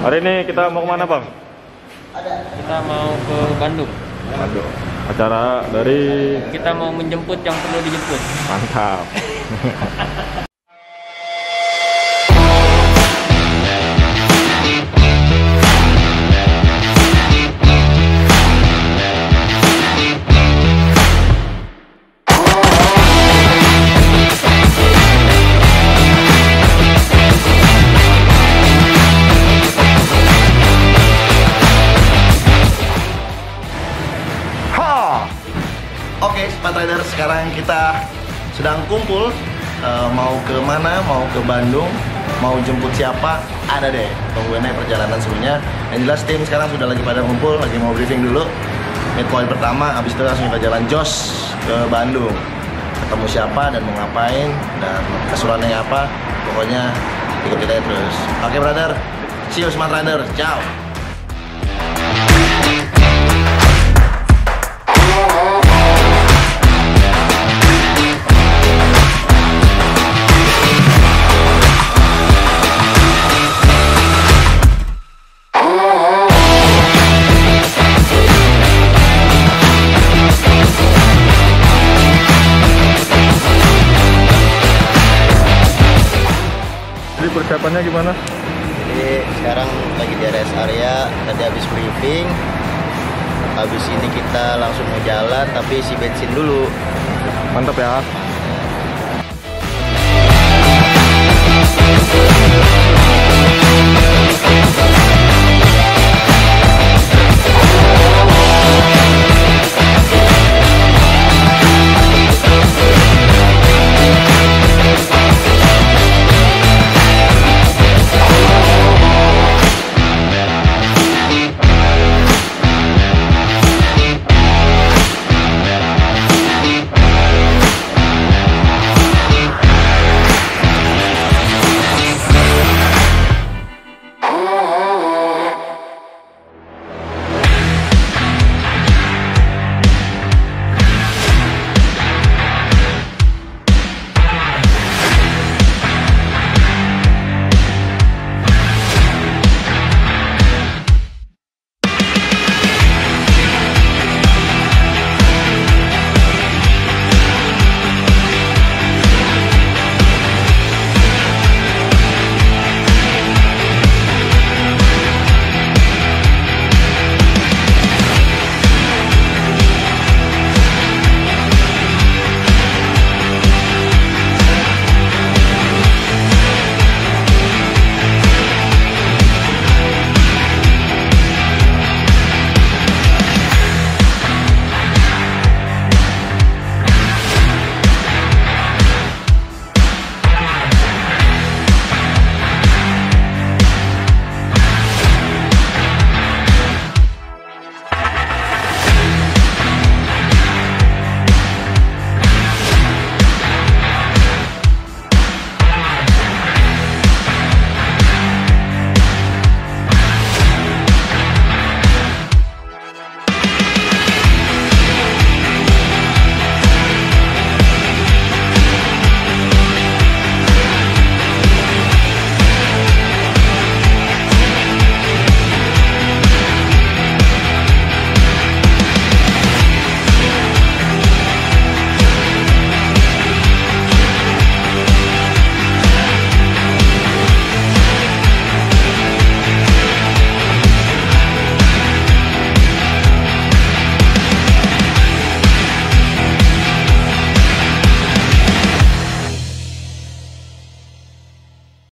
Hari ini kita mau ke mana bang? Kita mau ke Bandung. Aduh, acara dari Kita mau menjemput yang perlu dijemput. mantap. sekarang kita sedang kumpul Eh, mau ke mana, mau ke Bandung, mau jemput siapa, ada deh. Tungguin aja perjalanan semuanya. Yang jelas tim sekarang sudah lagi pada kumpul, lagi mau briefing dulu. Midpoint pertama, habis itu langsung kita jalan jos ke Bandung. Ketemu siapa dan mau ngapain dan keseruannya apa, pokoknya ikutin aja terus. Oke, brother. See you Smart Rider. Ciao. Persiapannya gimana? Jadi sekarang lagi di rest area, tadi habis briefing. Habis ini kita langsung mau jalan tapi isi bensin dulu. Mantap ya.